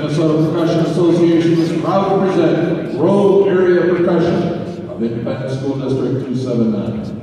Minnesota Percussion Association is proud to present Road Area Percussion of Independent School District 279.